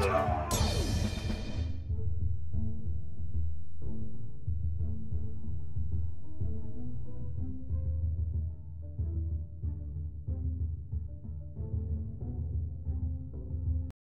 Yeah.